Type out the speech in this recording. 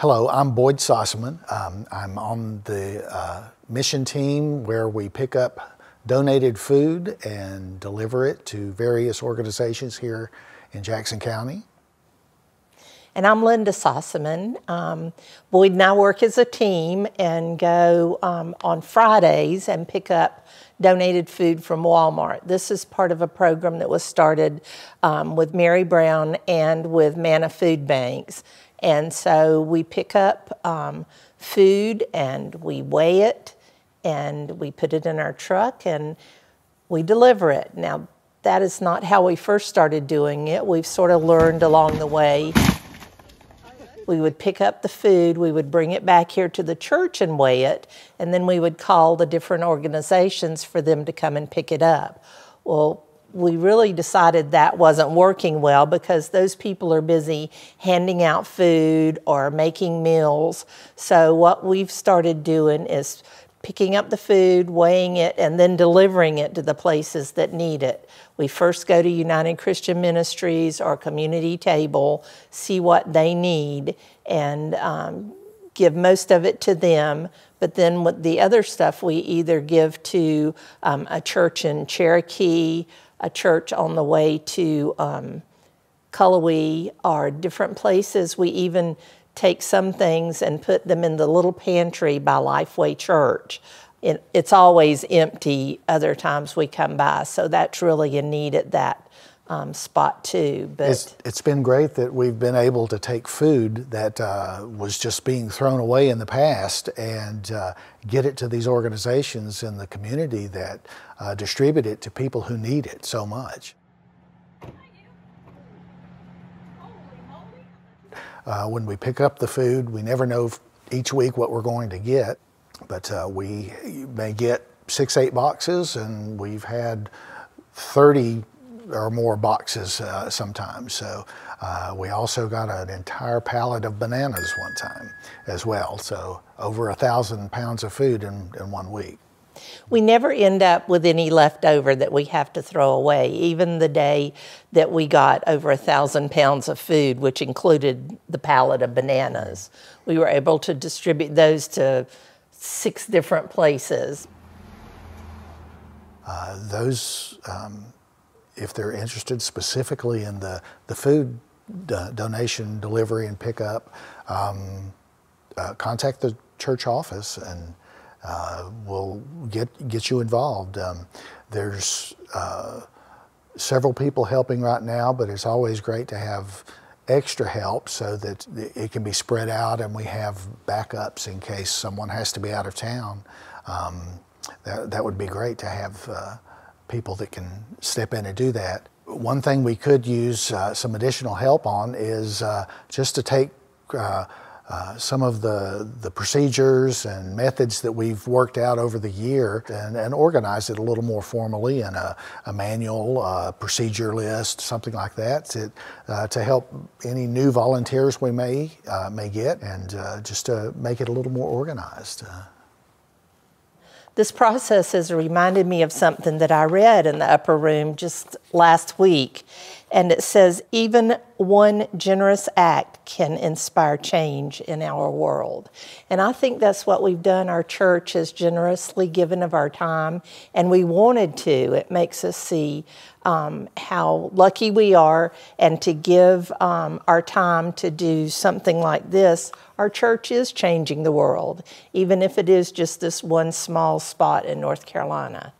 Hello, I'm Boyd Sossamon. Um, I'm on the uh, mission team where we pick up donated food and deliver it to various organizations here in Jackson County. And I'm Lynda Sossamon. Um, Boyd and I work as a team and go um, on Fridays and pick up donated food from Walmart. This is part of a program that was started um, with Mary Brown and with MANNA Food Banks. And so we pick up um, food and we weigh it and we put it in our truck and we deliver it. Now, that is not how we first started doing it. We've sort of learned along the way. We would pick up the food, we would bring it back here to the church and weigh it, and then we would call the different organizations for them to come and pick it up. Well, we really decided that wasn't working well because those people are busy handing out food or making meals. So, what we've started doing is picking up the food, weighing it, and then delivering it to the places that need it. We first go to United Christian Ministries or Community Table, see what they need, and um, give most of it to them. But then with the other stuff, we either give to um, a church in Cherokee a church on the way to um, Cullowhee or different places. We even take some things and put them in the little pantry by Lifeway Church. It, it's always empty other times we come by, so that's really a need at that um, spot too. But it's, it's been great that we've been able to take food that uh, was just being thrown away in the past and uh, get it to these organizations in the community that uh, distribute it to people who need it so much. Uh, when we pick up the food, we never know each week what we're going to get, but uh, we may get six, eight boxes, and we've had 30 or more boxes uh, sometimes. So uh, we also got an entire pallet of bananas one time as well. So over a thousand pounds of food in, in one week. We never end up with any leftover that we have to throw away. Even the day that we got over a thousand pounds of food, which included the pallet of bananas, we were able to distribute those to six different places. Uh, those um, if they're interested specifically in the, the food donation, delivery, and pickup, um, uh, contact the church office and uh, we'll get, get you involved. Um, there's uh, several people helping right now, but it's always great to have extra help so that it can be spread out and we have backups in case someone has to be out of town. Um, that, that would be great to have uh, people that can step in and do that. One thing we could use uh, some additional help on is uh, just to take uh, uh, some of the, the procedures and methods that we've worked out over the year and, and organize it a little more formally in a, a manual, uh, procedure list, something like that to, uh, to help any new volunteers we may, may get and just to make it a little more organized. This process has reminded me of something that I read in the upper room just last week. And it says, even one generous act can inspire change in our world. And I think that's what we've done. Our church has generously given of our time, and we wanted to. It makes us see um, how lucky we are, and to give um, our time to do something like this, our church is changing the world, even if it is just this one small spot in North Carolina.